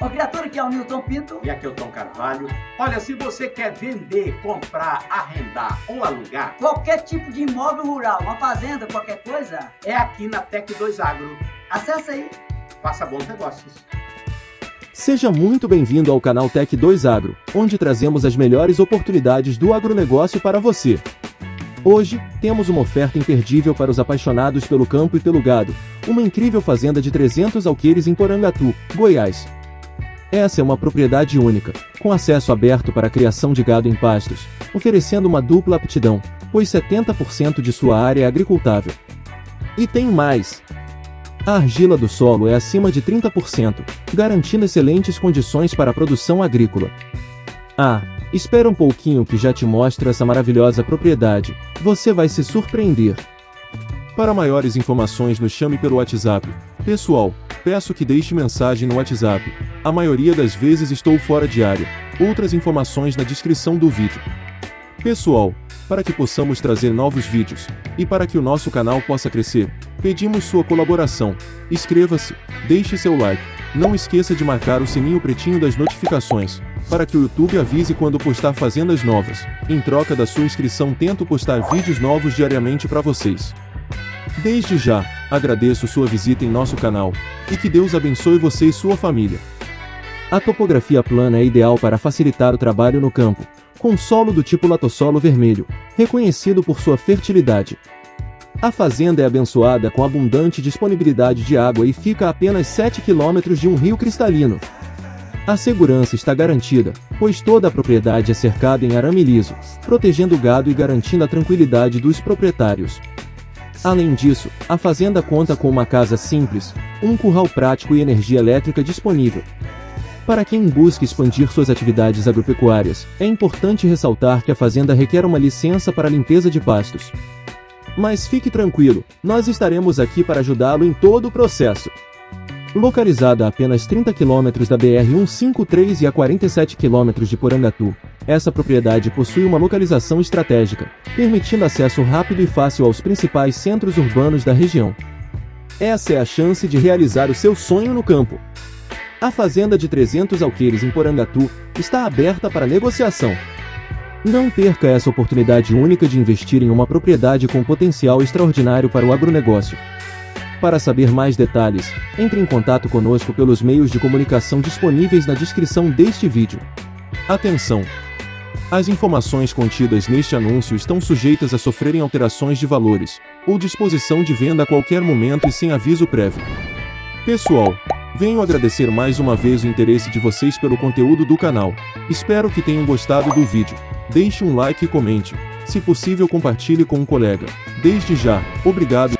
Ô criatura que é o Newton Pinto. E aqui é o Tom Carvalho. Olha, se você quer vender, comprar, arrendar ou alugar, Qualquer tipo de imóvel rural, uma fazenda, qualquer coisa, é aqui na Tec 2 Agro. acessa aí. Faça bons negócios. Seja muito bem-vindo ao canal Tech 2 Agro, onde trazemos as melhores oportunidades do agronegócio para você. Hoje, temos uma oferta imperdível para os apaixonados pelo campo e pelo gado, uma incrível fazenda de 300 alqueires em Porangatu, Goiás. Essa é uma propriedade única, com acesso aberto para a criação de gado em pastos, oferecendo uma dupla aptidão, pois 70% de sua área é agricultável. E tem mais! A argila do solo é acima de 30%, garantindo excelentes condições para a produção agrícola. Ah, espera um pouquinho que já te mostro essa maravilhosa propriedade. Você vai se surpreender. Para maiores informações, nos chame pelo WhatsApp. Pessoal, peço que deixe mensagem no WhatsApp. A maioria das vezes estou fora de área. Outras informações na descrição do vídeo. Pessoal, para que possamos trazer novos vídeos e para que o nosso canal possa crescer, pedimos sua colaboração. Inscreva-se, deixe seu like, não esqueça de marcar o sininho pretinho das notificações, para que o YouTube avise quando postar fazendas novas. Em troca da sua inscrição, tento postar vídeos novos diariamente para vocês. Desde já, agradeço sua visita em nosso canal e que Deus abençoe você e sua família. A topografia plana é ideal para facilitar o trabalho no campo, com solo do tipo latossolo vermelho, reconhecido por sua fertilidade. A fazenda é abençoada com abundante disponibilidade de água e fica a apenas 7 quilômetros de um rio cristalino. A segurança está garantida, pois toda a propriedade é cercada em arame liso, protegendo o gado e garantindo a tranquilidade dos proprietários. Além disso, a fazenda conta com uma casa simples, um curral prático e energia elétrica disponível. Para quem busca expandir suas atividades agropecuárias, é importante ressaltar que a fazenda requer uma licença para limpeza de pastos. Mas fique tranquilo, nós estaremos aqui para ajudá-lo em todo o processo. Localizada a apenas 30 km da BR-153 e a 47 km de Porangatu, essa propriedade possui uma localização estratégica, permitindo acesso rápido e fácil aos principais centros urbanos da região. Essa é a chance de realizar o seu sonho no campo. A fazenda de 300 alqueires em Porangatu está aberta para negociação. Não perca essa oportunidade única de investir em uma propriedade com potencial extraordinário para o agronegócio. Para saber mais detalhes, entre em contato conosco pelos meios de comunicação disponíveis na descrição deste vídeo. Atenção! As informações contidas neste anúncio estão sujeitas a sofrerem alterações de valores ou disposição de venda a qualquer momento e sem aviso prévio. Pessoal, venho agradecer mais uma vez o interesse de vocês pelo conteúdo do canal. Espero que tenham gostado do vídeo. Deixe um like e comente. Se possível, compartilhe com um colega. Desde já, obrigado.